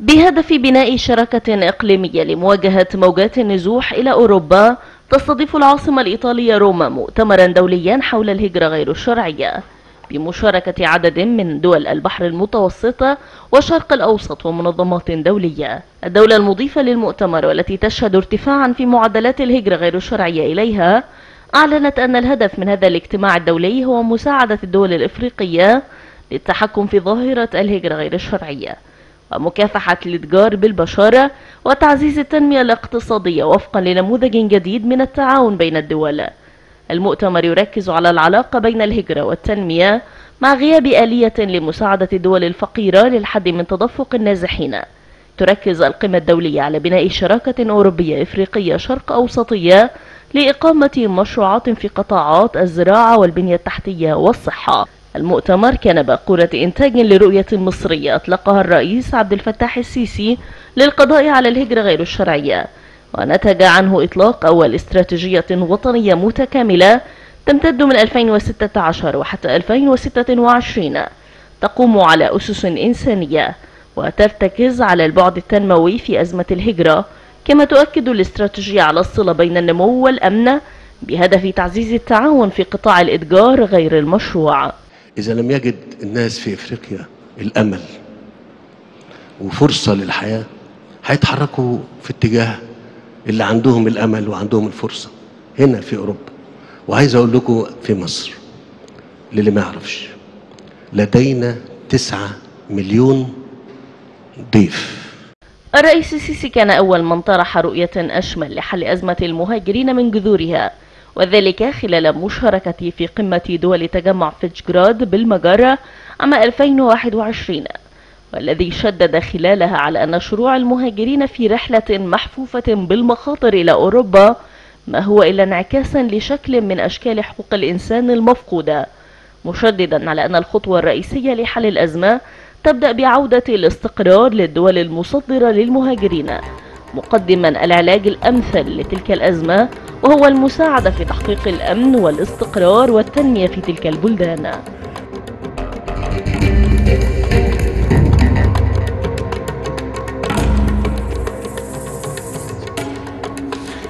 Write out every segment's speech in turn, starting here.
بهدف بناء شراكة إقليمية لمواجهة موجات النزوح إلى أوروبا تستضيف العاصمة الإيطالية روما مؤتمرا دوليا حول الهجرة غير الشرعية. بمشاركة عدد من دول البحر المتوسط والشرق الأوسط ومنظمات دولية. الدولة المضيفة للمؤتمر والتي تشهد ارتفاعا في معدلات الهجرة غير الشرعية إليها أعلنت أن الهدف من هذا الاجتماع الدولي هو مساعدة الدول الإفريقية للتحكم في ظاهرة الهجرة غير الشرعية. ومكافحة الإتجار بالبشارة وتعزيز التنمية الاقتصادية وفقا لنموذج جديد من التعاون بين الدول. المؤتمر يركز على العلاقة بين الهجرة والتنمية مع غياب آلية لمساعدة الدول الفقيرة للحد من تدفق النازحين. تركز القمة الدولية على بناء شراكة أوروبية إفريقية شرق أوسطية لإقامة مشروعات في قطاعات الزراعة والبنية التحتية والصحة. المؤتمر كان باقورة إنتاج لرؤية مصرية أطلقها الرئيس عبد الفتاح السيسي للقضاء على الهجرة غير الشرعية ونتج عنه إطلاق أول استراتيجية وطنية متكاملة تمتد من 2016 وحتى 2026 تقوم على أسس إنسانية وترتكز على البعد التنموي في أزمة الهجرة كما تؤكد الاستراتيجية على الصلة بين النمو والأمن بهدف تعزيز التعاون في قطاع الإتجار غير المشروع. إذا لم يجد الناس في إفريقيا الأمل وفرصة للحياة هيتحركوا في اتجاه اللي عندهم الأمل وعندهم الفرصة هنا في أوروبا. وعايز أقول لكم في مصر للي ما يعرفش لدينا تسعة مليون ضيف. الرئيس السيسي كان أول من طرح رؤية أشمل لحل أزمة المهاجرين من جذورها. وذلك خلال مشاركته في قمة دول تجمع فيتشغراد بالمجرة عام 2021 والذي شدد خلالها على أن شروع المهاجرين في رحلة محفوفة بالمخاطر إلى أوروبا ما هو إلا انعكاسا لشكل من أشكال حقوق الإنسان المفقودة مشددا على أن الخطوة الرئيسية لحل الأزمة تبدأ بعودة الاستقرار للدول المصدرة للمهاجرين. مقدما العلاج الأمثل لتلك الأزمة وهو المساعدة في تحقيق الأمن والاستقرار والتنمية في تلك البلدان.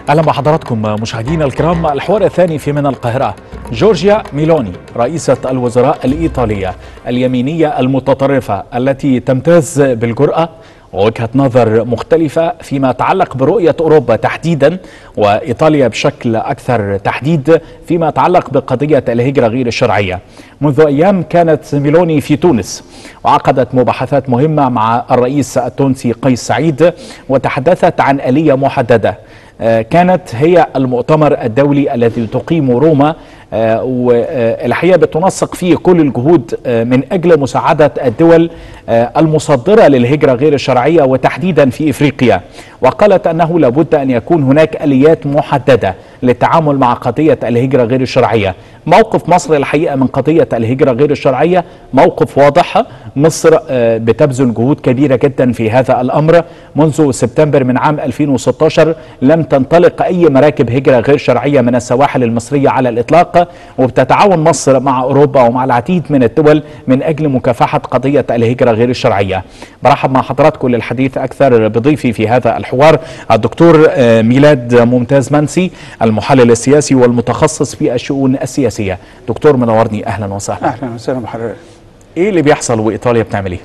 أهلا بحضراتكم مشاهدينا الكرام الحوار الثاني في من القاهرة. جورجيا ميلوني رئيسة الوزراء الإيطالية اليمينية المتطرفة التي تمتاز بالجرأة ووجهة نظر مختلفة فيما يتعلق برؤية أوروبا تحديدا وإيطاليا بشكل أكثر تحديد فيما يتعلق بقضية الهجرة غير الشرعية. منذ أيام كانت ميلوني في تونس وعقدت مباحثات مهمة مع الرئيس التونسي قيس سعيد وتحدثت عن آلية محددة. كانت هي المؤتمر الدولي الذي تقيم روما والحقيقة بتنسق فيه كل الجهود من أجل مساعدة الدول المصدرة للهجرة غير الشرعية وتحديدا في إفريقيا. وقالت أنه لابد أن يكون هناك آليات محددة للتعامل مع قضية الهجرة غير الشرعية. موقف مصر الحقيقة من قضية الهجرة غير الشرعية موقف واضح. مصر بتبذل جهود كبيرة جدا في هذا الأمر. منذ سبتمبر من عام 2016 لم تنطلق أي مراكب هجرة غير شرعية من السواحل المصرية على الإطلاق. وبتتعاون مصر مع أوروبا ومع العديد من الدول من أجل مكافحة قضية الهجرة غير الشرعية. برحب مع حضراتكم للحديث أكثر بضيفي في هذا الحوار الدكتور ميلاد ممتاز منسي المحلل السياسي والمتخصص في الشؤون السياسية. دكتور منورني أهلا وسهلا. أهلا وسهلا بحضرتك. إيه اللي بيحصل وإيطاليا بتعمل إيه؟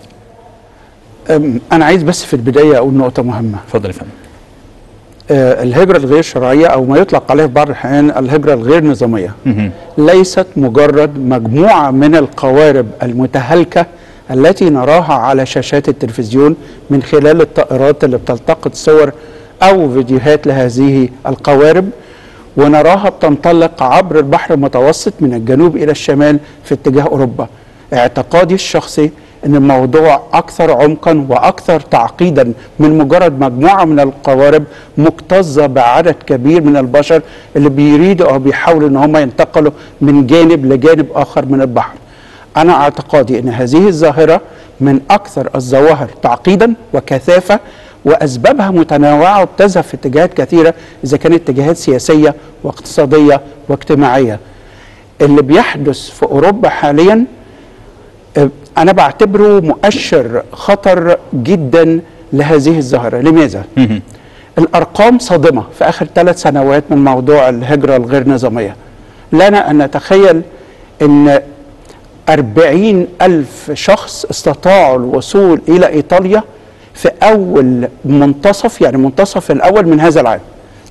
أنا عايز بس في البداية أقول نقطة مهمة. اتفضل يا فندم. آه الهجرة الغير شرعية أو ما يطلق عليه في بعض الأحيان الهجرة الغير نظامية ليست مجرد مجموعة من القوارب المتهالكة التي نراها على شاشات التلفزيون من خلال الطائرات اللي بتلتقط صور أو فيديوهات لهذه القوارب ونراها بتنطلق عبر البحر المتوسط من الجنوب إلى الشمال في اتجاه أوروبا اعتقادي الشخصي إن الموضوع أكثر عمقا وأكثر تعقيدا من مجرد مجموعة من القوارب مكتظة بعدد كبير من البشر اللي بيريدوا أو بيحاولوا إن هم ينتقلوا من جانب لجانب آخر من البحر. أنا اعتقادي إن هذه الظاهرة من أكثر الظواهر تعقيدا وكثافة وأسبابها متنوعة وبتذهب في اتجاهات كثيرة إذا كانت اتجاهات سياسية واقتصادية واجتماعية. اللي بيحدث في أوروبا حاليا أنا بعتبره مؤشر خطر جدا لهذه الظاهرة. لماذا؟ الأرقام صادمة في آخر ثلاث سنوات من موضوع الهجرة الغير نظامية. لنا أن نتخيل إن أربعين ألف شخص استطاعوا الوصول إلى إيطاليا في أول منتصف يعني منتصف الأول من هذا العام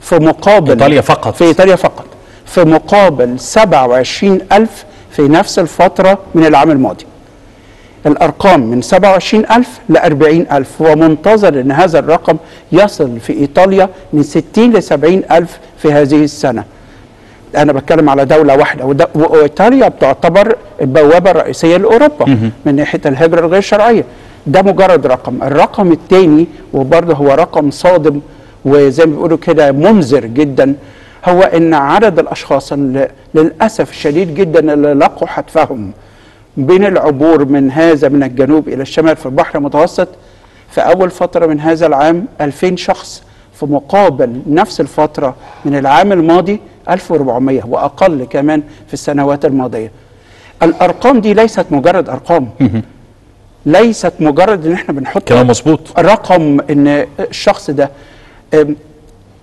في مقابل إيطاليا فقط. في إيطاليا فقط في مقابل 27 ألف في نفس الفترة من العام الماضي. الأرقام من 27 ألف ل 40 ألف ومنتظر أن هذا الرقم يصل في إيطاليا من 60 ل 70 ألف في هذه السنة. أنا بتكلم على دولة واحدة وإيطاليا بتعتبر البوابه الرئيسيه لأوروبا من ناحية الهجرة الغير شرعية. ده مجرد رقم. الرقم الثاني وبرضه هو رقم صادم وزي ما بيقولوا كده منذر جدا هو إن عدد الأشخاص اللي للأسف الشديد جدا اللي لقوا حتفهم بين العبور من هذا من الجنوب إلى الشمال في البحر المتوسط في أول فترة من هذا العام 2000 شخص في مقابل نفس الفترة من العام الماضي 1400 وأقل كمان في السنوات الماضية. الأرقام دي ليست مجرد أرقام. ليست مجرد إن إحنا بنحط كلام مظبوط. رقم إن الشخص ده أم،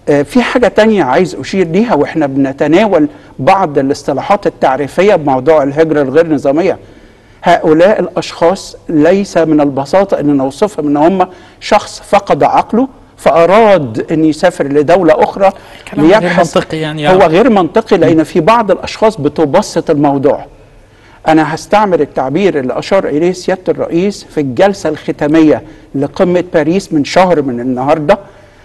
آه، في حاجة تانية عايز أشير ليها وإحنا بنتناول بعض الاصطلاحات التعريفية بموضوع الهجرة الغير نظامية. هؤلاء الأشخاص ليس من البساطة أن نوصفهم أن هم شخص فقد عقله فأراد أن يسافر لدولة أخرى كلام غير منطقي يعني هو غير منطقي لأن في بعض الأشخاص بتبسط الموضوع. أنا هستعمل التعبير اللي أشار إليه سيادة الرئيس في الجلسة الختامية لقمة باريس من شهر من النهاردة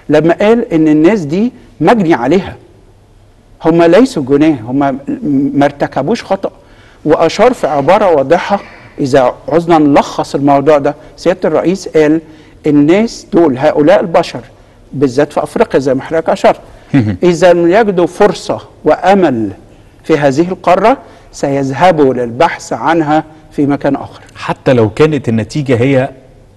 لما قال إن الناس دي مجني عليها. هم ليسوا جناه هم ما ارتكبوش خطأ. وأشار في عبارة واضحة إذا عوزنا نلخص الموضوع ده سيادة الرئيس قال الناس دول هؤلاء البشر بالذات في أفريقيا زي ما حضرتك أشرت إذا يجدوا فرصة وأمل في هذه القارة سيذهبوا للبحث عنها في مكان آخر حتى لو كانت النتيجة هي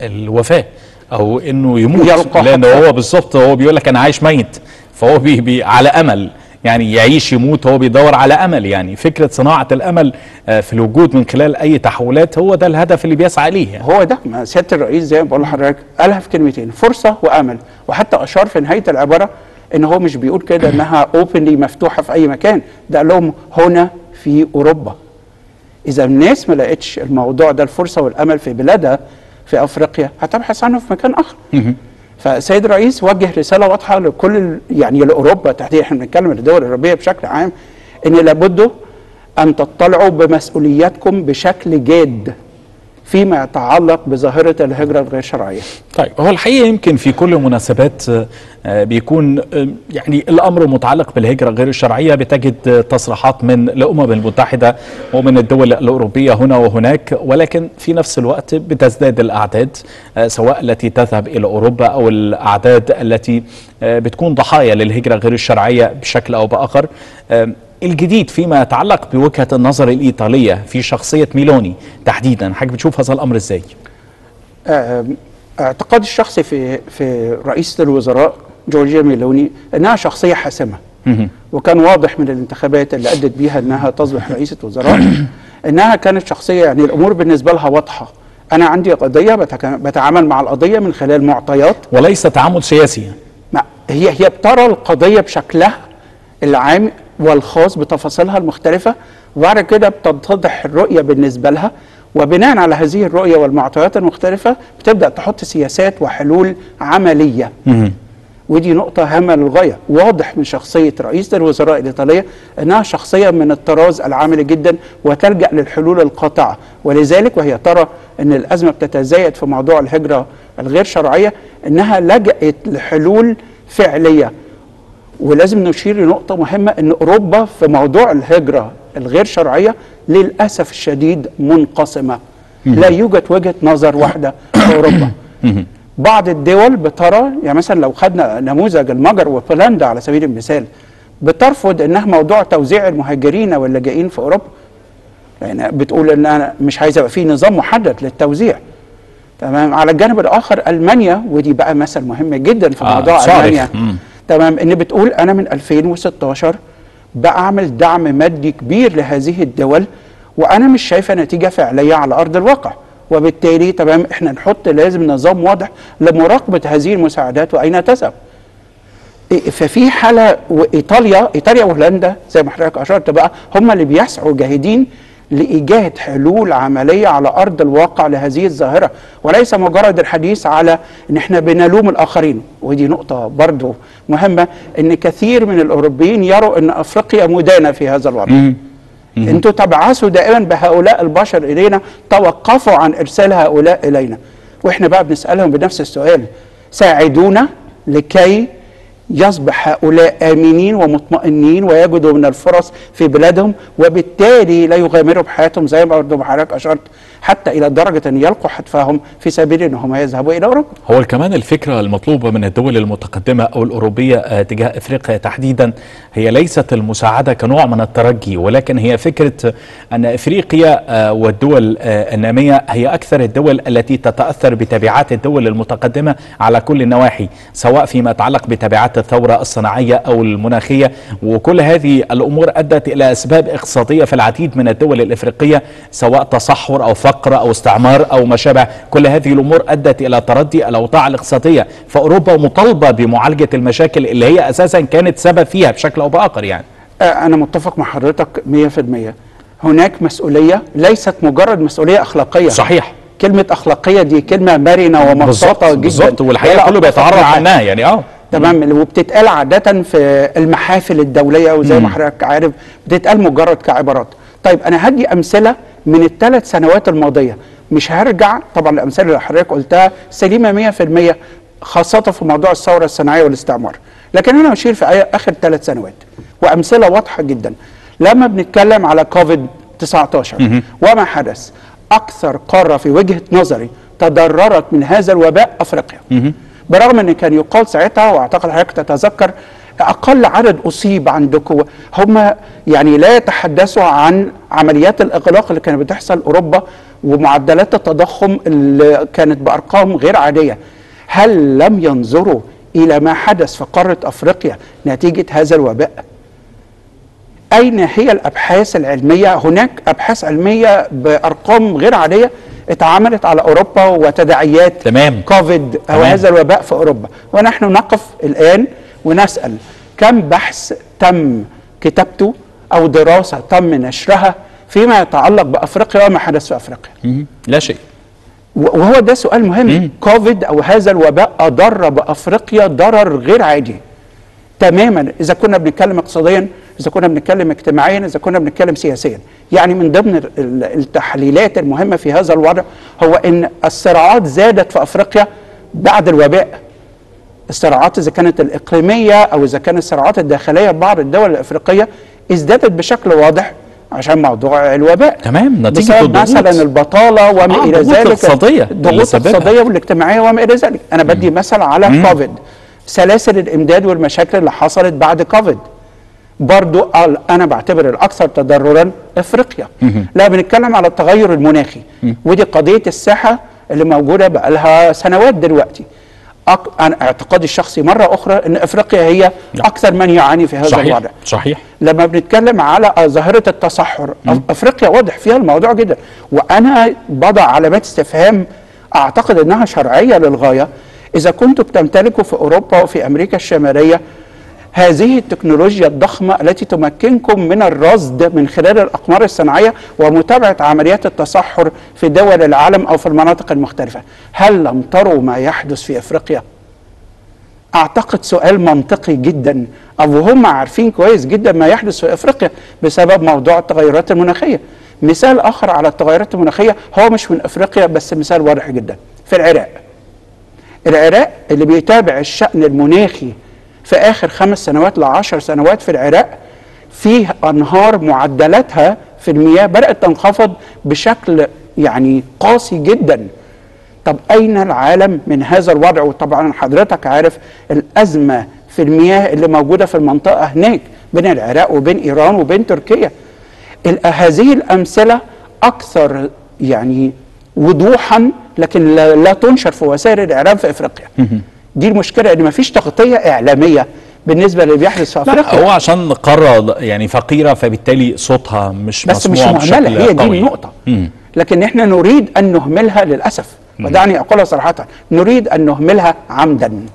الوفاة أو إنه يموت لأن. هو بالظبط هو بيقول لك أنا عايش ميت فهو بي بي على أمل يعني يعيش يموت هو بيدور على أمل يعني فكرة صناعة الأمل آه، في الوجود من خلال أي تحولات هو ده الهدف اللي بيسعى ليه يعني. هو ده ما سيادة الرئيس زي ما بقول لحضرتك قالها في كلمتين فرصة وأمل وحتى أشار في نهاية العبارة إن هو مش بيقول كده إنها openly مفتوحة في أي مكان ده قال لهم هنا في أوروبا. إذا الناس ما لقتش الموضوع ده الفرصة والأمل في بلادها في أفريقيا هتبحث عنه في مكان آخر. فسيد الرئيس وجه رسالة واضحة لكل يعني لأوروبا تحديدا إحنا بنتكلم الدول الأوروبية بشكل عام إن لابد أن تطلعوا بمسؤولياتكم بشكل جاد. فيما يتعلق بظاهرة الهجرة الغير شرعيه. طيب هو الحقيقة يمكن في كل المناسبات آه، بيكون آه، يعني الأمر متعلق بالهجرة غير الشرعيه بتجد تصريحات من الأمم المتحدة ومن الدول الأوروبية هنا وهناك ولكن في نفس الوقت بتزداد الأعداد آه، سواء التي تذهب إلى أوروبا أو الأعداد التي بتكون ضحايا للهجرة غير الشرعيه بشكل أو بآخر آه، الجديد فيما يتعلق بوجهة النظر الإيطالية في شخصية ميلوني تحديدا. حضرتك بتشوف هذا الأمر إزاي؟ آم، اعتقادي الشخصي في في رئيسة الوزراء جورجيا ميلوني أنها شخصية حاسمة. وكان واضح من الانتخابات اللي أدت بيها أنها تصبح رئيسة وزراء أنها كانت شخصية يعني الأمور بالنسبة لها واضحة. أنا عندي قضية بتك- بتعامل مع القضية من خلال معطيات. وليس تعامل سياسي ما هي هي بترى القضية بشكلها العام والخاص بتفاصيلها المختلفة وبعد كده بتتضح الرؤية بالنسبة لها. وبناء على هذه الرؤية والمعطيات المختلفة بتبدأ تحط سياسات وحلول عملية. ودي نقطة هامة للغاية. واضح من شخصية رئيسة الوزراء الإيطالية أنها شخصية من الطراز العامل جدا وتلجأ للحلول القاطعة. ولذلك وهي ترى أن الأزمة بتتزايد في موضوع الهجرة الغير شرعية أنها لجأت لحلول فعلية. ولازم نشير لنقطة مهمة أن أوروبا في موضوع الهجرة الغير شرعية للأسف الشديد منقسمة. لا يوجد وجهة نظر واحدة في أوروبا. بعض الدول بترى يعني مثلا لو خدنا نموذج المجر وبولندا على سبيل المثال بترفض إنها موضوع توزيع المهاجرين واللاجئين في أوروبا. يعني بتقول إن أنا مش عايز يبقى في نظام محدد للتوزيع. تمام؟ على الجانب الآخر ألمانيا ودي بقى مثل مهم جدا في آه، موضوع صارخ. ألمانيا. تمام. إن بتقول أنا من 2016 بعمل دعم مادي كبير لهذه الدول وأنا مش شايفة نتيجة فعلية على أرض الواقع. وبالتالي تمام إحنا نحط لازم نظام واضح لمراقبة هذه المساعدات وأين تذهب. ففي حالة وايطاليا إيطاليا وهولندا زي ما حضرتك أشرت بقى هم اللي بيسعوا جاهدين لإيجاد حلول عملية على أرض الواقع لهذه الظاهرة. وليس مجرد الحديث على إن إحنا بنلوم الآخرين. ودي نقطة برضو مهمة إن كثير من الأوروبيين يروا إن أفريقيا مدانة في هذا الوضع. أنتوا تبعثوا دائما بهؤلاء البشر إلينا توقفوا عن إرسال هؤلاء إلينا. وإحنا بقى بنسألهم بنفس السؤال ساعدونا لكي يصبح هؤلاء آمنين ومطمئنين ويجدوا من الفرص في بلادهم وبالتالي لا يغامروا بحياتهم زي ما برضه حضرتك أشرت حتى إلى درجة أن يلقوا حتفهم في سبيل إنهم يذهبوا إلى أوروبا. هو كمان الفكرة المطلوبة من الدول المتقدمة أو الأوروبية آه، تجاه إفريقيا تحديدا هي ليست المساعدة كنوع من الترجي ولكن هي فكرة أن إفريقيا آه، والدول آه، النامية هي أكثر الدول التي تتأثر بتبعات الدول المتقدمة على كل النواحي سواء فيما يتعلق بتبعات الثورة الصناعية أو المناخية. وكل هذه الأمور أدت إلى أسباب اقتصادية في العديد من الدول الإفريقية سواء تصحر أو فقر أو استعمار أو ما شابه. كل هذه الأمور أدت إلى تردي الأوضاع الاقتصادية فأوروبا مطالبة بمعالجة المشاكل اللي هي أساسا كانت سبب فيها بشكل أو بآخر يعني. أنا متفق مع حضرتك 100% هناك مسؤولية ليست مجرد مسؤولية أخلاقية. صحيح. كلمة أخلاقية دي كلمة مرنة ومبسطة جدا. بالظبط والحقيقة كله بيتعرض. عنها يعني آه. تمام؟ وبتتقال عادة في المحافل الدولية وزي ما حضرتك عارف بتتقال مجرد كعبارات. طيب أنا هدي أمثلة من الثلاث سنوات الماضية. مش هرجع طبعا الأمثلة اللي حضرتك قلتها سليمة 100% خاصة في موضوع الثورة الصناعية والاستعمار. لكن أنا أشير في آخر ثلاث سنوات وأمثلة واضحة جدا. لما بنتكلم على كوفيد 19 وما حدث أكثر قارة في وجهة نظري تضررت من هذا الوباء أفريقيا. برغم إن كان يقال ساعتها وأعتقد حضرتك تتذكر أقل عدد أصيب عندكم هم يعني لا يتحدثوا عن عمليات الإغلاق اللي كانت بتحصل أوروبا ومعدلات التضخم اللي كانت بأرقام غير عادية هل لم ينظروا إلى ما حدث في قارة أفريقيا نتيجة هذا الوباء أين هي الأبحاث العلمية؟ هناك أبحاث علمية بأرقام غير عادية اتعملت على أوروبا وتداعيات تمام. كوفيد تمام. هذا الوباء في أوروبا. ونحن نقف الآن ونسأل كم بحث تم كتابته أو دراسة تم نشرها فيما يتعلق بأفريقيا وما حدث في أفريقيا؟ مهم. لا شيء. وهو ده سؤال مهم. كوفيد أو هذا الوباء أضر بأفريقيا ضرر غير عادي. تماما. إذا كنا بنتكلم اقتصاديا إذا كنا بنتكلم اجتماعيا إذا كنا بنتكلم سياسيا. يعني من ضمن ال- ال- التحليلات المهمة في هذا الوضع هو إن الصراعات زادت في أفريقيا بعد الوباء. الصراعات إذا كانت الإقليمية أو إذا كانت الصراعات الداخلية بعض الدول الأفريقية ازدادت بشكل واضح عشان موضوع الوباء. تمام، بسبب الضغوط. مثلا البطالة وما آه، إلى ذلك الاقتصادية اللي الضغوط. الاقتصاديه والاجتماعية وما إلى ذلك. أنا بدي مثل على كوفيد سلاسل الإمداد والمشاكل اللي حصلت بعد كوفيد برضو أنا بعتبر الأكثر تضررا إفريقيا. لا بنتكلم على التغير المناخي. ودي قضية الساحة اللي موجودة بقى لها سنوات دلوقتي. أك... أنا اعتقادي الشخصي مرة أخرى إن إفريقيا هي أكثر من يعاني في هذا صحيح. الوضع. صحيح. لما بنتكلم على ظاهرة التصحر أف- أفريقيا واضح فيها الموضوع جدا. وأنا بضع علامات استفهام أعتقد أنها شرعية للغاية. إذا كنتم بتمتلكوا في أوروبا وفي أمريكا الشمالية هذه التكنولوجيا الضخمة التي تمكنكم من الرصد من خلال الأقمار الصناعية ومتابعة عمليات التصحر في دول العالم أو في المناطق المختلفة. هل لم تروا ما يحدث في أفريقيا؟ أعتقد سؤال منطقي جدا. أو هم عارفين كويس جدا ما يحدث في إفريقيا بسبب موضوع التغيرات المناخية. مثال آخر على التغيرات المناخية هو مش من إفريقيا بس مثال واضح جدا. في العراق. العراق اللي بيتابع الشأن المناخي في آخر خمس سنوات لعشر سنوات في العراق فيه أنهار معدلاتها في المياه بدأت تنخفض بشكل يعني قاسي جدا. طب أين العالم من هذا الوضع؟ وطبعا حضرتك عارف الأزمة في المياه اللي موجودة في المنطقة هناك بين العراق وبين إيران وبين تركيا. هذه الأمثلة أكثر يعني وضوحا لكن لا, تنشر في وسائل الإعلام في إفريقيا. دي المشكلة إن مفيش تغطية إعلامية بالنسبة للي بيحدث في لا أفريقيا. هو عشان قارة يعني فقيرة فبالتالي صوتها مش بس مش بشكل هي دي مم. لكن إحنا نريد أن نهملها للأسف. ودعني أقولها صراحة نريد أن نهملها عمدا.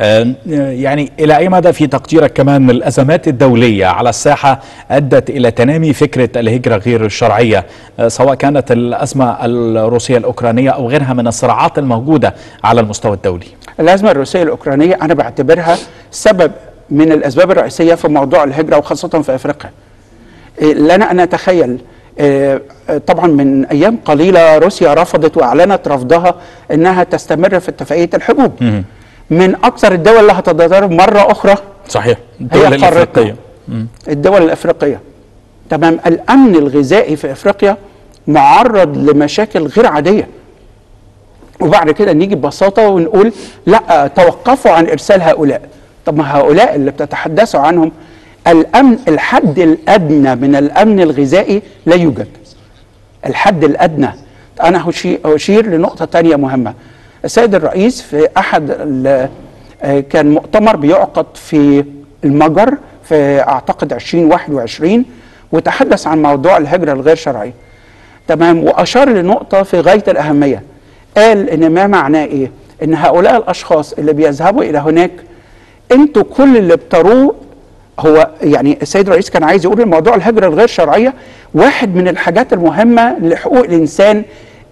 آه، يعني إلى أي مدى في تقديرك كمان الأزمات الدولية على الساحة أدت إلى تنامي فكرة الهجرة غير الشرعية آه، سواء كانت الأزمة الروسية الأوكرانية أو غيرها من الصراعات الموجودة على المستوى الدولي الأزمة الروسية الأوكرانية أنا بعتبرها سبب من الأسباب الرئيسية في موضوع الهجرة وخاصة في أفريقيا. إيه، لنا أن نتخيل طبعا من أيام قليلة روسيا رفضت وأعلنت رفضها إنها تستمر في اتفاقية الحبوب. من أكثر الدول اللي هتتضرر مرة أخرى صحيح. هي الدول قارتنا الأفريقية. الدول الإفريقية. تمام. الأمن الغذائي في إفريقيا معرض لمشاكل غير عادية. وبعد كده نيجي ببساطة ونقول لا توقفوا عن إرسال هؤلاء. طب ما هؤلاء اللي بتتحدثوا عنهم الأمن الحد الأدنى من الأمن الغذائي لا يوجد. الحد الأدنى. أنا هشي- اشير لنقطة تانية مهمة. السيد الرئيس في ال- آه، كان مؤتمر بيعقد في المجر في أعتقد 2021 وتحدث عن موضوع الهجرة الغير شرعية. تمام؟ وأشار لنقطة في غاية الأهمية. قال إن ما معناه إيه؟ إن هؤلاء الأشخاص اللي بيذهبوا إلى هناك أنتوا كل اللي بتروه هو يعني السيد الرئيس كان عايز يقول الموضوع الهجرة الغير شرعية واحد من الحاجات المهمة لحقوق الإنسان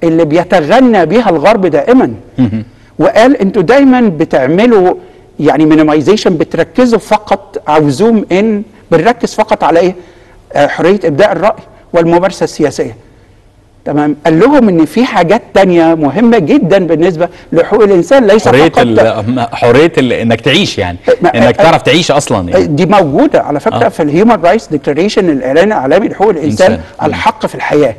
اللي بيتغنى بها الغرب دائما. وقال أنتوا دايما بتعملوا يعني minimization بتركزوا فقط أو zoom in بنركز فقط على إيه؟ آه، حرية إبداء الرأي والممارسة السياسية. تمام قال لهم إن في حاجات تانية مهمة جدا بالنسبة لحقوق الإنسان ليس حرية فقط ال- إنك تعيش يعني إنك تعرف تعيش أصلا يعني دي موجودة على فكرة آه. في ال Human Rights Declaration الإعلان العالمي لحقوق الإنسان إنسان. مم. الحق في الحياة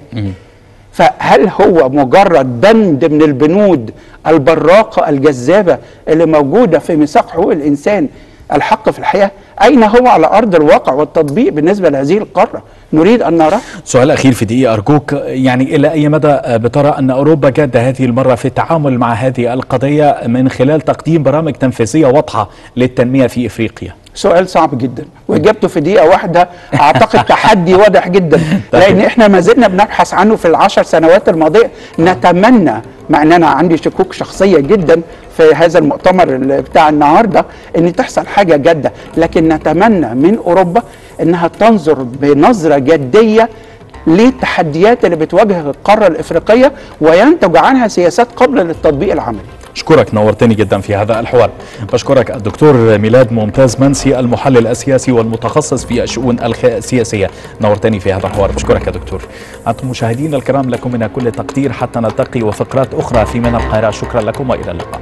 فهل هو مجرد بند من البنود البراقة الجذابة اللي موجودة في ميثاق حقوق الإنسان الحق في الحياة أين هو على أرض الواقع والتطبيق بالنسبة لهذه القارة نريد أن نراه سؤال أخير في دقيقة أرجوك يعني إلى أي مدى بترى أن أوروبا جادة هذه المرة في التعامل مع هذه القضية من خلال تقديم برامج تنفيذية واضحة للتنمية في إفريقيا؟ سؤال صعب جدا. وإجابته في دقيقة واحدة أعتقد تحدي واضح جدا. لأن إحنا ما زلنا بنبحث عنه في العشر سنوات الماضية. نتمنى مع إن أنا عندي شكوك شخصية جدا في هذا المؤتمر بتاع النهارده إن تحصل حاجة جادة. لكن نتمنى من أوروبا إنها تنظر بنظرة جدية للتحديات اللي بتواجه القارة الإفريقية وينتج عنها سياسات قابلة للتطبيق العملي. أشكرك نورتني جدا في هذا الحوار. بشكرك الدكتور ميلاد ممتاز منسي المحلل السياسي والمتخصص في الشؤون السياسية. نورتني في هذا الحوار. بشكرك يا دكتور. أنتم مشاهدينا الكرام لكم من كل تقدير حتى نلتقي وفقرات أخرى في من القاهرة. شكرا لكم وإلى اللقاء.